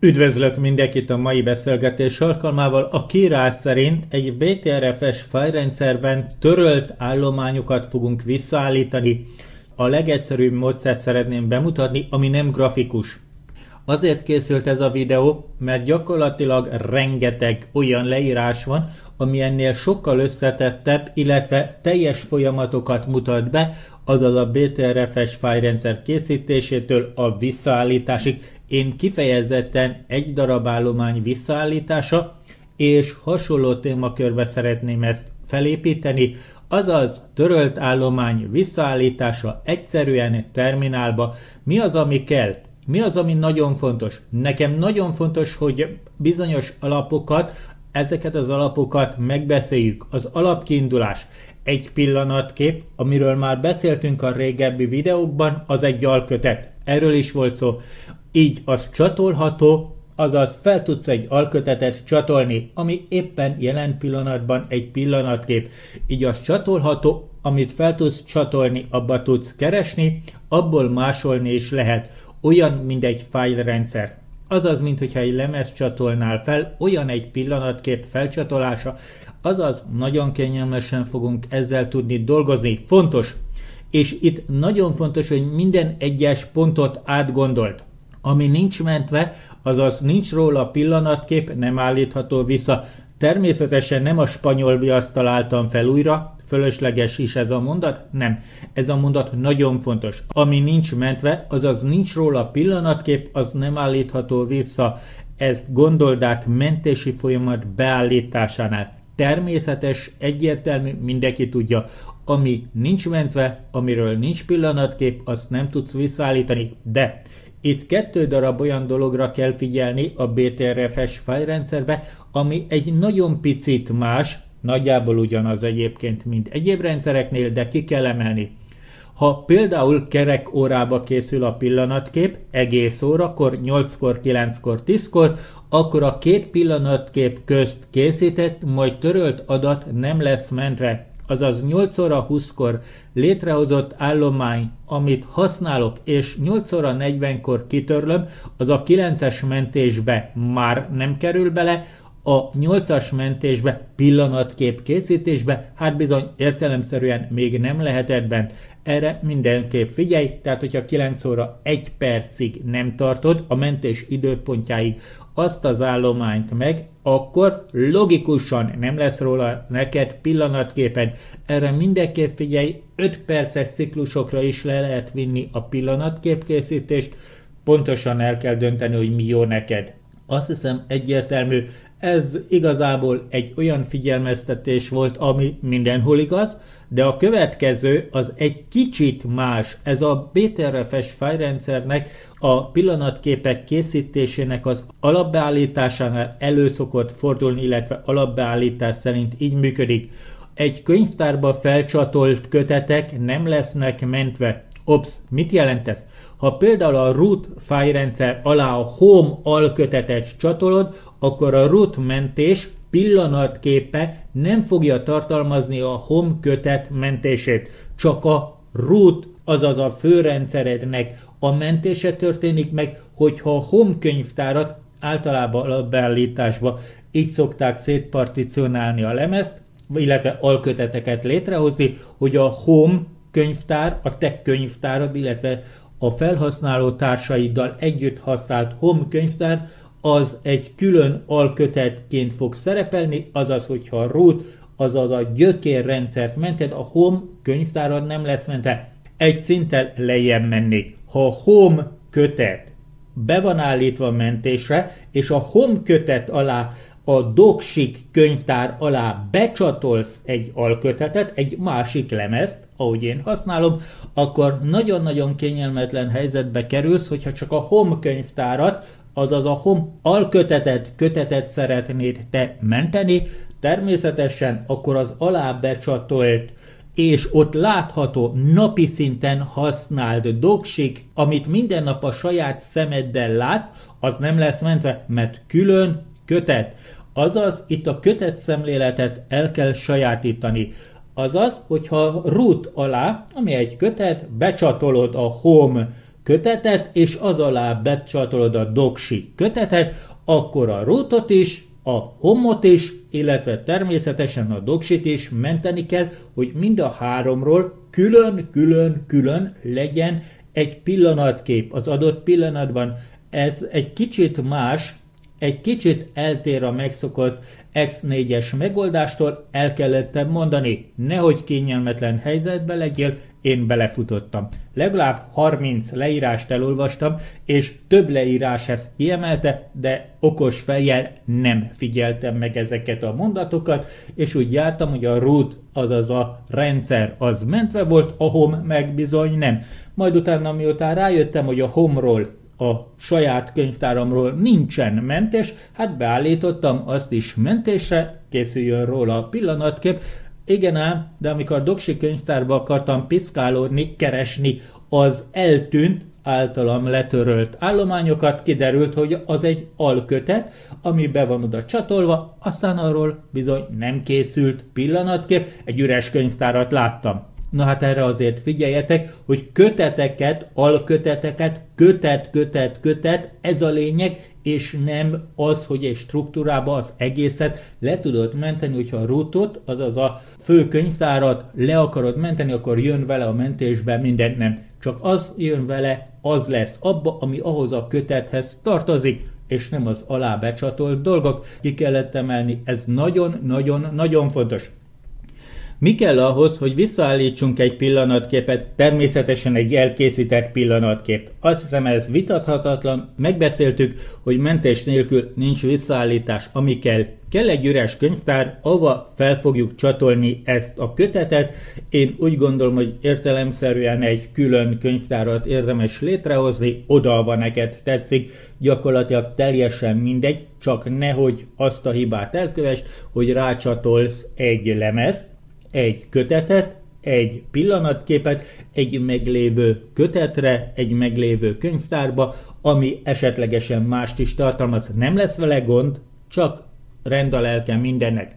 Üdvözlök mindenkit a mai beszélgetés alkalmával. A kiírás szerint egy BTRFS fájrendszerben törölt állományokat fogunk visszaállítani. A legegyszerűbb módszert szeretném bemutatni, ami nem grafikus. Azért készült ez a videó, mert gyakorlatilag rengeteg olyan leírás van, ami ennél sokkal összetettebb, illetve teljes folyamatokat mutat be, azaz a BTRFS fájrendszer készítésétől a visszaállításig. Én kifejezetten egy darab állomány visszaállítása és hasonló témakörbe szeretném ezt felépíteni, azaz törölt állomány visszaállítása egyszerűen terminálba. Mi az, ami kell? Mi az, ami nagyon fontos? Nekem nagyon fontos, hogy bizonyos alapokat, ezeket az alapokat megbeszéljük. Az alapkiindulás egy pillanatkép, amiről már beszéltünk a régebbi videókban, az egy alkötet. Erről is volt szó. Így az csatolható, azaz fel tudsz egy alkötetet csatolni, ami éppen jelen pillanatban egy pillanatkép. Így az csatolható, amit fel tudsz csatolni, abba tudsz keresni, abból másolni is lehet. Olyan, mint egy fájlrendszer. Azaz, mintha egy lemez csatolnál fel, olyan egy pillanatkép felcsatolása, azaz nagyon kényelmesen fogunk ezzel tudni dolgozni. Fontos, és itt nagyon fontos, hogy minden egyes pontot átgondolt. Ami nincs mentve, azaz nincs róla pillanatkép, nem állítható vissza. Természetesen nem a spanyol viaszt találtam fel újra, fölösleges is ez a mondat? Nem. Ez a mondat nagyon fontos. Ami nincs mentve, azaz nincs róla pillanatkép, az nem állítható vissza. Ezt gondold át mentési folyamat beállításánál. Természetes, egyértelmű, mindenki tudja. Ami nincs mentve, amiről nincs pillanatkép, azt nem tudsz visszaállítani, de itt kettő darab olyan dologra kell figyelni a BTRFS fájrendszerbe, ami egy nagyon picit más, nagyjából ugyanaz egyébként, mint egyéb rendszereknél, de ki kell emelni. Ha például kerek órába készül a pillanatkép, egész órakor, 8-kor, 9-kor, 10-kor, akkor a két pillanatkép közt készített, majd törölt adat nem lesz mentve azaz 8 óra 20-kor létrehozott állomány, amit használok, és 8 óra 40-kor kitörlöm, az a 9-es mentésbe már nem kerül bele, a 8-as mentésbe, pillanatkép készítésbe, hát bizony értelemszerűen még nem lehetett bent. Erre mindenképp figyelj, tehát hogyha 9 óra 1 percig nem tartod a mentés időpontjáig azt az állományt meg, akkor logikusan nem lesz róla neked pillanatképed. Erre mindenképp figyelj, 5 perces ciklusokra is le lehet vinni a pillanatképkészítést, pontosan el kell dönteni, hogy mi jó neked. Azt hiszem egyértelmű, ez igazából egy olyan figyelmeztetés volt, ami mindenhol igaz, de a következő az egy kicsit más. Ez a BTRFS fájrendszernek a pillanatképek készítésének az alapbeállításánál elő szokott fordulni, illetve alapbeállítás szerint így működik. Egy könyvtárba felcsatolt kötetek nem lesznek mentve. Ops, mit jelent ez? Ha például a root fájrendszer alá a home alkötetet csatolod, akkor a root mentés pillanatképe nem fogja tartalmazni a home kötet mentését, csak a root, azaz a főrendszerednek a mentése történik meg, hogyha a home könyvtárat általában a beállításba. Így szokták szétparticionálni a lemezt, illetve alköteteket létrehozni, hogy a home könyvtár, a te könyvtárad, illetve a felhasználó társaiddal együtt használt home könyvtár az egy külön alkötetként fog szerepelni, azaz, hogyha a root, azaz a gyökérrendszert mented, a home könyvtárad nem lesz mentve. Egy szinttel lejjebb mennék. Ha a home kötet be van állítva mentésre, és a home kötet alá a doksik könyvtár alá becsatolsz egy alkötetet, egy másik lemezt, ahogy én használom, akkor nagyon-nagyon kényelmetlen helyzetbe kerülsz, hogyha csak a home könyvtárat, azaz a home alkötetet, kötetet szeretnéd te menteni, természetesen akkor az alá becsatolt és ott látható napi szinten használt doksik, amit minden nap a saját szemeddel látsz, az nem lesz mentve, mert külön kötet. Azaz, itt a kötet szemléletet el kell sajátítani. Azaz, hogyha root alá, ami egy kötet, becsatolod a home kötetet, és az alá becsatolod a doksi kötetet, akkor a rútot is, a homot is, illetve természetesen a doksit is menteni kell, hogy mind a háromról külön-külön-külön legyen egy pillanatkép az adott pillanatban. Ez egy kicsit más, egy kicsit eltér a megszokott X4-es megoldástól, el kellett mondani, nehogy kényelmetlen helyzetbe legyél, én belefutottam. Legalább 30 leírást elolvastam, és több leírás ezt kiemelte, de okos fejjel nem figyeltem meg ezeket a mondatokat, és úgy jártam, hogy a root, azaz a rendszer, az mentve volt, a home meg bizony nem. Majd utána, miután rájöttem, hogy a home-ról a saját könyvtáramról nincsen mentés, hát beállítottam azt is mentésre, készüljön róla a pillanatkép, igen ám, de amikor doksi könyvtárba akartam piszkálódni, keresni az eltűnt, általam letörölt állományokat, kiderült, hogy az egy alkötet, ami be van oda csatolva, aztán arról bizony nem készült pillanatkép, egy üres könyvtárat láttam. Na hát erre azért figyeljetek, hogy köteteket, alköteteket, kötet, kötet, kötet, ez a lényeg, és nem az, hogy egy struktúrába az egészet le tudod menteni, hogyha a rootot, azaz a fő könyvtárat le akarod menteni, akkor jön vele a mentésbe minden nem. Csak az jön vele, az lesz abba, ami ahhoz a kötethez tartozik, és nem az alá becsatolt dolgok. Ki kellett emelni, ez nagyon-nagyon-nagyon fontos. Mi kell ahhoz, hogy visszaállítsunk egy pillanatképet, természetesen egy elkészített pillanatkép? Azt hiszem ez vitathatatlan, megbeszéltük, hogy mentés nélkül nincs visszaállítás, ami kell. Kell egy üres könyvtár, ahova fel fogjuk csatolni ezt a kötetet. Én úgy gondolom, hogy értelemszerűen egy külön könyvtárat érdemes létrehozni, oda neked tetszik, gyakorlatilag teljesen mindegy, csak nehogy azt a hibát elkövest, hogy rácsatolsz egy lemezt, egy kötetet, egy pillanatképet egy meglévő kötetre, egy meglévő könyvtárba, ami esetlegesen mást is tartalmaz. Nem lesz vele gond, csak rend a lelkem mindennek.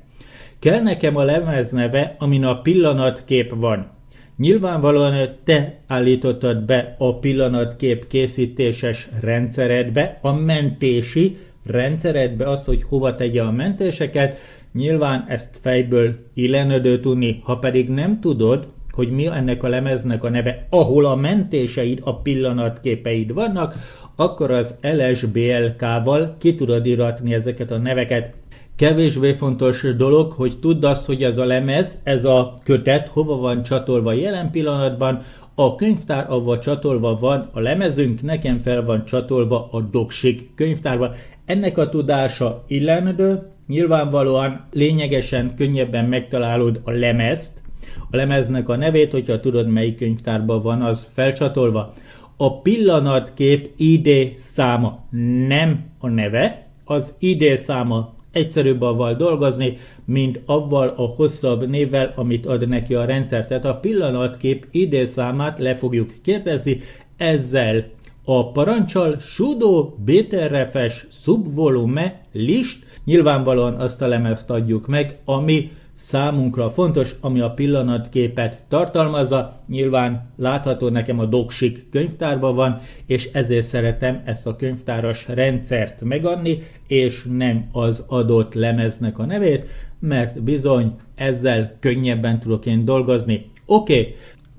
Kell nekem a lemez neve, amin a pillanatkép van. Nyilvánvalóan te állítottad be a pillanatkép készítéses rendszeredbe, a mentési rendszeredbe azt, hogy hova tegye a mentéseket, Nyilván ezt fejből illenödő tudni, ha pedig nem tudod, hogy mi ennek a lemeznek a neve, ahol a mentéseid, a pillanatképeid vannak, akkor az LSBLK-val ki tudod iratni ezeket a neveket. Kevésbé fontos dolog, hogy tudd azt, hogy ez a lemez, ez a kötet hova van csatolva jelen pillanatban, a könyvtár, ahol csatolva van a lemezünk, nekem fel van csatolva a doksik könyvtárba. Ennek a tudása illenedő, Nyilvánvalóan lényegesen könnyebben megtalálod a lemezt, a lemeznek a nevét, hogyha tudod melyik könyvtárban van, az felcsatolva. A pillanatkép ID száma nem a neve, az ID száma egyszerűbb avval dolgozni, mint avval a hosszabb névvel, amit ad neki a rendszer. Tehát a pillanatkép ID számát le fogjuk kérdezni, ezzel a parancsal sudo btrfs subvolume list Nyilvánvalóan azt a lemezt adjuk meg, ami számunkra fontos, ami a pillanatképet tartalmazza. Nyilván látható nekem a Doksik könyvtárban van, és ezért szeretem ezt a könyvtáras rendszert megadni, és nem az adott lemeznek a nevét, mert bizony ezzel könnyebben tudok én dolgozni. Oké, okay.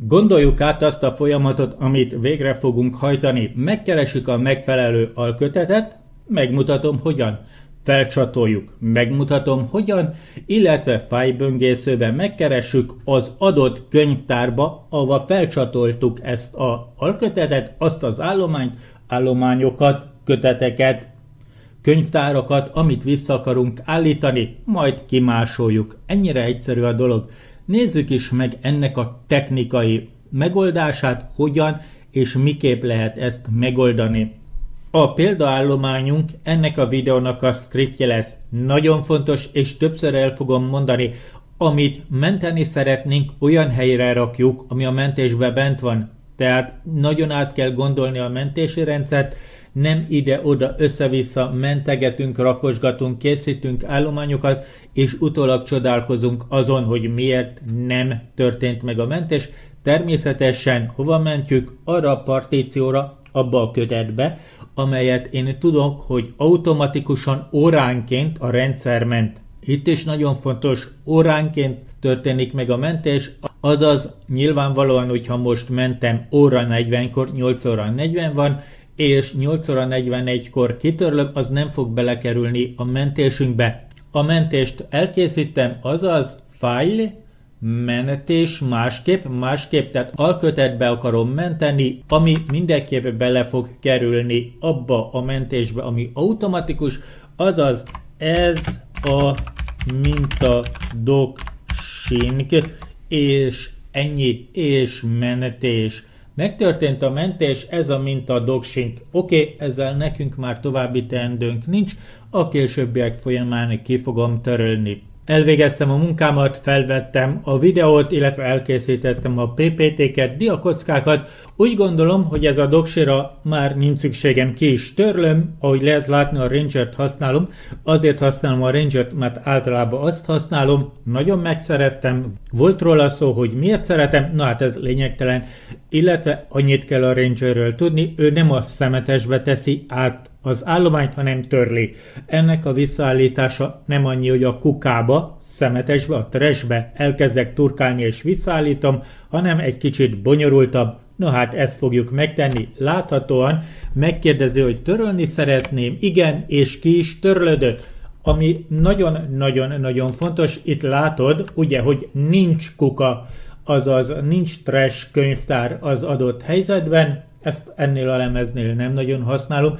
Gondoljuk át azt a folyamatot, amit végre fogunk hajtani. Megkeresük a megfelelő alkötetet, megmutatom hogyan felcsatoljuk, megmutatom hogyan, illetve fájböngészőben megkeressük az adott könyvtárba, ahova felcsatoltuk ezt a alkötetet, azt az állományt, állományokat, köteteket, könyvtárakat, amit vissza akarunk állítani, majd kimásoljuk. Ennyire egyszerű a dolog. Nézzük is meg ennek a technikai megoldását, hogyan és miképp lehet ezt megoldani. A példaállományunk ennek a videónak a scriptje lesz. Nagyon fontos, és többször el fogom mondani, amit menteni szeretnénk, olyan helyre rakjuk, ami a mentésbe bent van. Tehát nagyon át kell gondolni a mentési rendszert, nem ide-oda össze-vissza mentegetünk, rakosgatunk, készítünk állományokat, és utólag csodálkozunk azon, hogy miért nem történt meg a mentés. Természetesen hova mentjük? Arra a partícióra, abba a kötetbe, amelyet én tudok, hogy automatikusan óránként a rendszer ment. Itt is nagyon fontos, óránként történik meg a mentés, azaz nyilvánvalóan, hogyha most mentem óra 40-kor, 8 óra 40 van, és 8 óra 41-kor kitörlöm, az nem fog belekerülni a mentésünkbe. A mentést elkészítem, azaz file, mentés másképp, másképp, tehát alkötetbe akarom menteni, ami mindenképp bele fog kerülni abba a mentésbe, ami automatikus, azaz ez a minta docsink, és ennyi, és mentés. Megtörtént a mentés, ez a minta docsink. Oké, okay, ezzel nekünk már további teendőnk nincs, a későbbiek folyamán ki fogom törölni. Elvégeztem a munkámat, felvettem a videót, illetve elkészítettem a PPT-ket, diakockákat. Úgy gondolom, hogy ez a doksira már nincs szükségem, ki is törlöm, ahogy lehet látni a Ranger-t használom. Azért használom a Ranger-t, mert általában azt használom, nagyon megszerettem. Volt róla szó, hogy miért szeretem, na hát ez lényegtelen. Illetve annyit kell a Rangerről tudni, ő nem a szemetesbe teszi át az állományt, hanem törli. Ennek a visszaállítása nem annyi, hogy a kukába, szemetesbe, a trashbe elkezdek turkálni és visszaállítom, hanem egy kicsit bonyolultabb. No hát ezt fogjuk megtenni. Láthatóan megkérdező, hogy törölni szeretném, igen, és ki is törlődött. Ami nagyon-nagyon-nagyon fontos, itt látod, ugye, hogy nincs kuka, azaz nincs trash könyvtár az adott helyzetben, ezt ennél a lemeznél nem nagyon használom,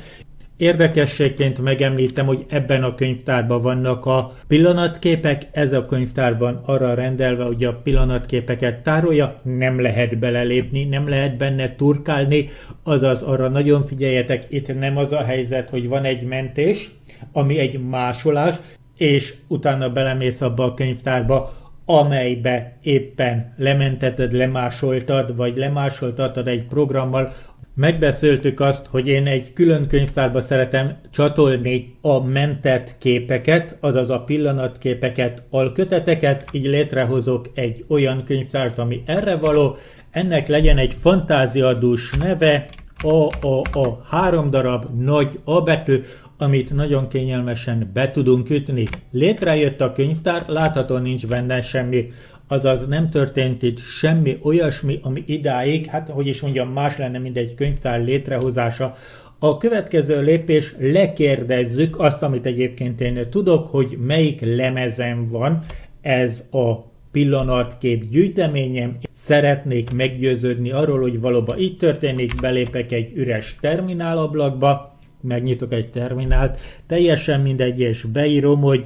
Érdekességként megemlítem, hogy ebben a könyvtárban vannak a pillanatképek, ez a könyvtár van arra rendelve, hogy a pillanatképeket tárolja, nem lehet belelépni, nem lehet benne turkálni, azaz arra nagyon figyeljetek, itt nem az a helyzet, hogy van egy mentés, ami egy másolás, és utána belemész abba a könyvtárba, amelybe éppen lementeted, lemásoltad, vagy lemásoltatad egy programmal, Megbeszéltük azt, hogy én egy külön könyvtárba szeretem csatolni a mentett képeket, azaz a pillanatképeket, alköteteket, így létrehozok egy olyan könyvtárt, ami erre való, ennek legyen egy fantáziadús neve, a, a, a három darab nagy A betű, amit nagyon kényelmesen be tudunk ütni. Létrejött a könyvtár, láthatóan nincs benne semmi azaz nem történt itt semmi olyasmi, ami idáig, hát hogy is mondjam, más lenne, mint egy könyvtár létrehozása. A következő lépés, lekérdezzük azt, amit egyébként én tudok, hogy melyik lemezen van ez a pillanatkép gyűjteményem. Szeretnék meggyőződni arról, hogy valóban így történik, belépek egy üres terminálablakba, megnyitok egy terminált, teljesen mindegy, és beírom, hogy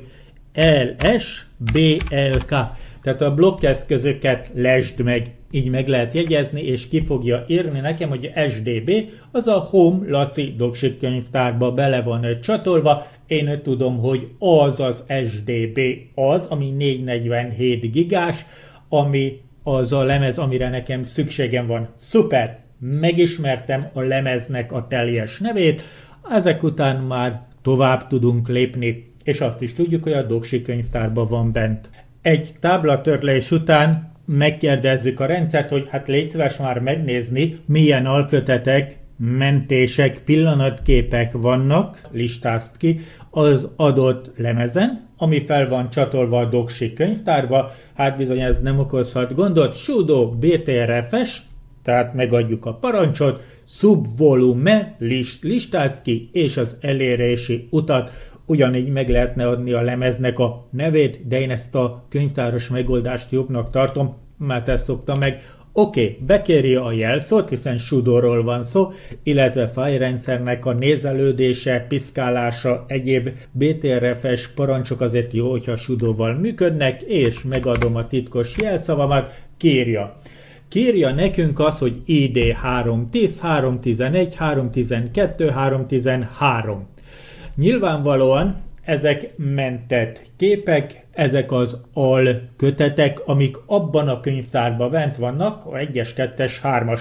LSBLK. Tehát a blokkeszközöket lesd meg, így meg lehet jegyezni, és ki fogja írni nekem, hogy SDB az a Home Laci Dogsik könyvtárba bele van csatolva. Én tudom, hogy az az SDB az, ami 447 gigás, ami az a lemez, amire nekem szükségem van. Szuper! Megismertem a lemeznek a teljes nevét, ezek után már tovább tudunk lépni, és azt is tudjuk, hogy a Doksi könyvtárban van bent. Egy táblatörlés után megkérdezzük a rendszert, hogy hát légy szíves már megnézni, milyen alkötetek, mentések, pillanatképek vannak, listázt ki, az adott lemezen, ami fel van csatolva a Doksi könyvtárba, hát bizony ez nem okozhat gondot, sudo btrfs, tehát megadjuk a parancsot, subvolume list, listázt ki, és az elérési utat ugyanígy meg lehetne adni a lemeznek a nevét, de én ezt a könyvtáros megoldást jobbnak tartom, mert ezt szoktam meg. Oké, okay, bekéri a jelszót, hiszen sudorról van szó, illetve fájrendszernek a nézelődése, piszkálása, egyéb BTRFS parancsok azért jó, hogyha sudóval működnek, és megadom a titkos jelszavamat, kérja. Kérja nekünk az, hogy ID 310, 311, 312, 313. Nyilvánvalóan ezek mentett képek, ezek az al kötetek, amik abban a könyvtárban bent vannak, a 1-es, 2-es, 3-as.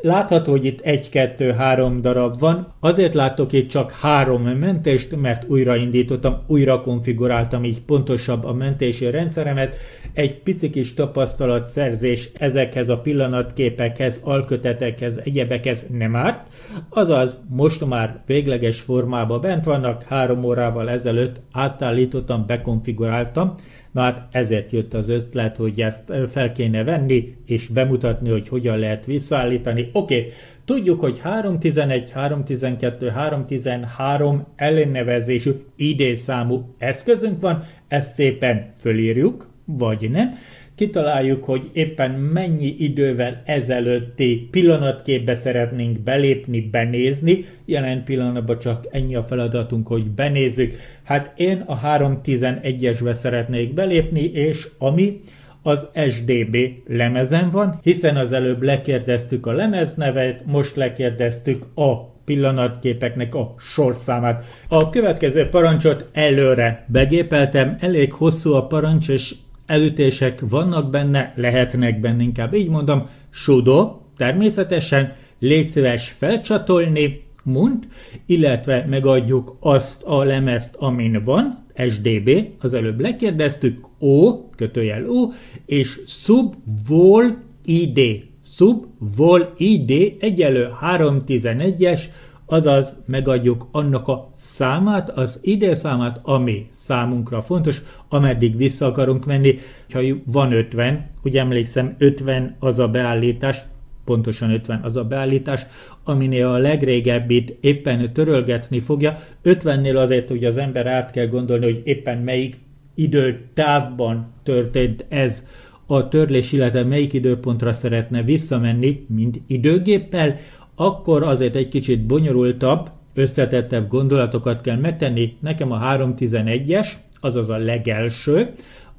Látható, hogy itt egy, kettő, három darab van. Azért látok itt csak három mentést, mert újraindítottam, újra konfiguráltam így pontosabb a mentési rendszeremet. Egy pici kis tapasztalatszerzés ezekhez a pillanatképekhez, alkötetekhez, egyebekhez nem árt. Azaz, most már végleges formában bent vannak, három órával ezelőtt átállítottam, bekonfiguráltam. Na hát ezért jött az ötlet, hogy ezt fel kéne venni, és bemutatni, hogy hogyan lehet visszaállítani. Oké, okay, tudjuk, hogy 311, 312, 313 ellennevezésű ID számú eszközünk van, ezt szépen fölírjuk, vagy nem, kitaláljuk, hogy éppen mennyi idővel ezelőtti pillanatképbe szeretnénk belépni, benézni. Jelen pillanatban csak ennyi a feladatunk, hogy benézzük. Hát én a 311-esbe szeretnék belépni, és ami az SDB lemezen van, hiszen az előbb lekérdeztük a lemeznevet, most lekérdeztük a pillanatképeknek a sorszámát. A következő parancsot előre begépeltem, elég hosszú a parancs, és elütések vannak benne, lehetnek benne, inkább így mondom, sudo, természetesen, légy szíves felcsatolni, mund, illetve megadjuk azt a lemezt, amin van, SDB, az előbb lekérdeztük, O, kötőjel O, és subvol ID, subvol ID egyelő 311-es, azaz megadjuk annak a számát, az időszámát, ami számunkra fontos, ameddig vissza akarunk menni. Ha van 50, ugye emlékszem, 50 az a beállítás, pontosan 50 az a beállítás, aminél a legrégebbit éppen törölgetni fogja. 50-nél azért, hogy az ember át kell gondolni, hogy éppen melyik időtávban történt ez a törlés, illetve melyik időpontra szeretne visszamenni, mint időgéppel, akkor azért egy kicsit bonyolultabb, összetettebb gondolatokat kell megtenni. Nekem a 311-es, azaz a legelső,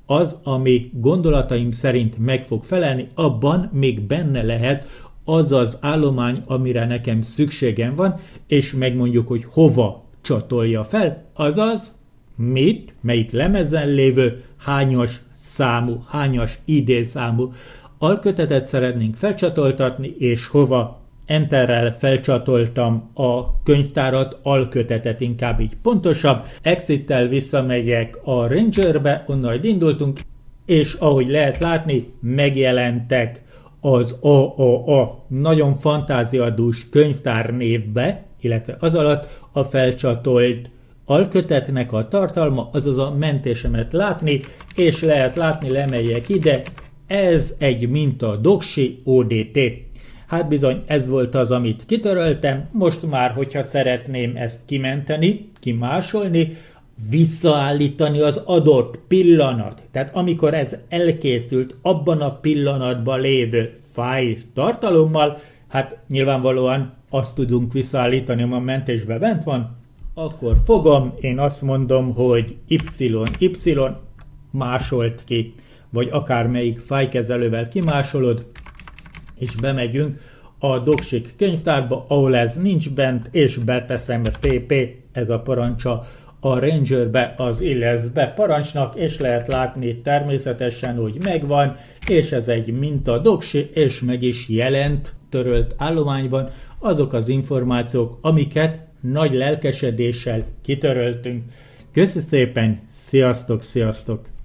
az, ami gondolataim szerint meg fog felelni, abban még benne lehet az az állomány, amire nekem szükségem van, és megmondjuk, hogy hova csatolja fel, azaz mit, melyik lemezen lévő, hányos számú, hányas ID számú alkötetet szeretnénk felcsatoltatni, és hova Enterrel felcsatoltam a könyvtárat, alkötetet inkább így pontosabb. Exit-tel visszamegyek a Rangerbe, onnan indultunk, és ahogy lehet látni, megjelentek az AAA nagyon fantáziadús könyvtár névbe, illetve az alatt a felcsatolt alkötetnek a tartalma, azaz a mentésemet látni, és lehet látni, lemegyek ide, ez egy minta doksi ODT. Hát bizony ez volt az, amit kitöröltem, most már, hogyha szeretném ezt kimenteni, kimásolni, visszaállítani az adott pillanat. Tehát amikor ez elkészült, abban a pillanatban lévő fáj tartalommal, hát nyilvánvalóan azt tudunk visszaállítani, ami a mentésbe bent van, akkor fogom, én azt mondom, hogy y, y másolt ki, vagy akármelyik fájkezelővel kimásolod, és bemegyünk a Doksik könyvtárba, ahol ez nincs bent, és beteszem TP, ez a parancsa a Rangerbe az illesz be parancsnak, és lehet látni természetesen, hogy megvan, és ez egy minta doksi, és meg is jelent törölt állományban azok az információk, amiket nagy lelkesedéssel kitöröltünk. Köszönöm szépen, sziasztok, sziasztok!